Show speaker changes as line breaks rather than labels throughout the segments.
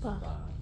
吧。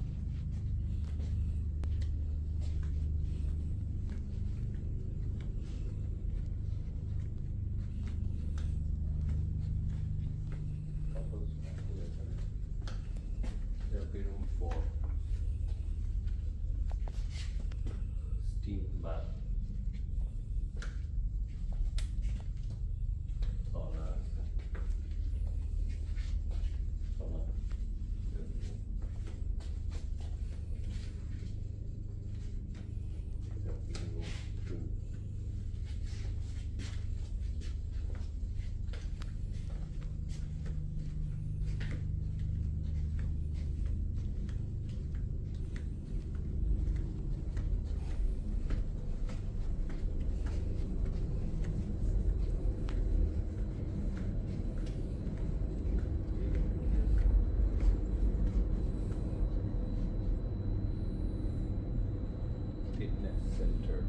Fitness center.